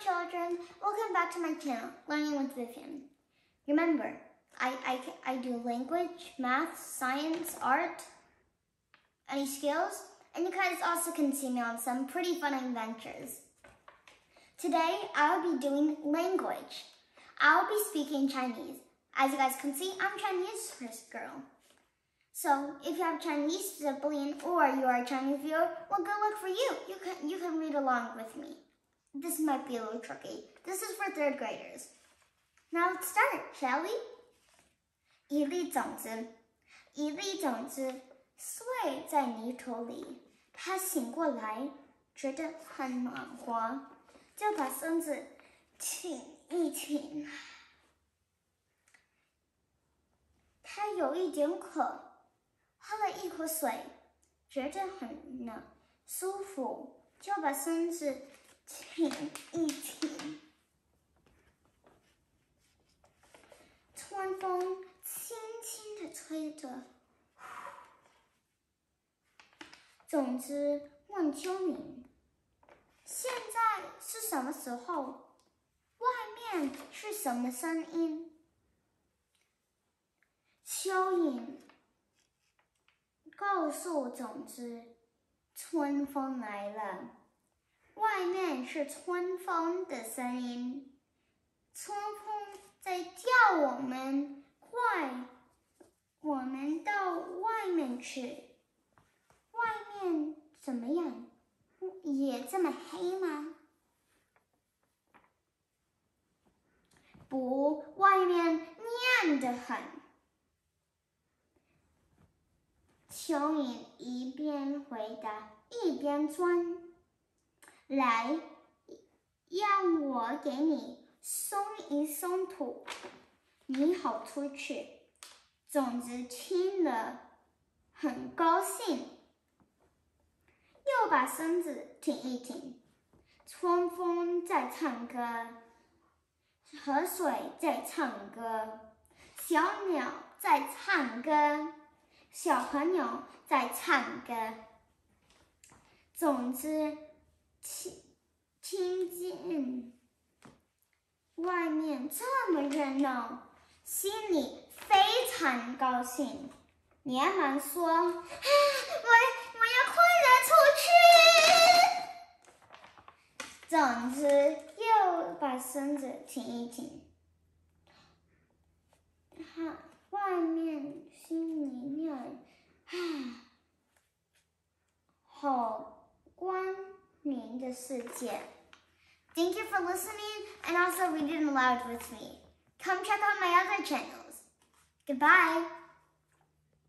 children. Welcome back to my channel, Learning with Vivian. Remember, I, I, I do language, math, science, art, any skills, and you guys also can see me on some pretty fun adventures. Today, I'll be doing language. I'll be speaking Chinese. As you guys can see, I'm Chinese first girl. So if you have Chinese sibling or you are a Chinese viewer, well, good luck for you. You can, you can read along with me. This might be a little tricky. This is for third graders. Now let's start, shall we? 一粒种子，一粒种子碎在泥土里。它醒过来，觉得很暖和，就把身子挺一挺。它有一点渴，喝了一口水，觉得很呢舒服，就把身子。 挺一挺，春风轻轻地吹着。总之，问秋明：“现在是什么时候？外面是什么声音？”蚯蚓告诉种子：“春风来了。”外面是春风的声音，春风在叫我们快，我们到外面去。外面怎么样？也这么黑吗？不，外面亮得很。蚯蚓一边回答，一边钻。来，让我给你松一松土，你好出去。种子听了很高兴，又把身子挺一挺。春风在唱歌，河水在唱歌，小鸟在唱歌，小朋友在唱歌。总之。听听见外面这么热闹，心里非常高兴，连忙说：“啊，我我要快点出去！”总之又把身子挺一挺，哈，关。的世界。Thank you for listening and also reading aloud with me. Come check out my other channels. Goodbye.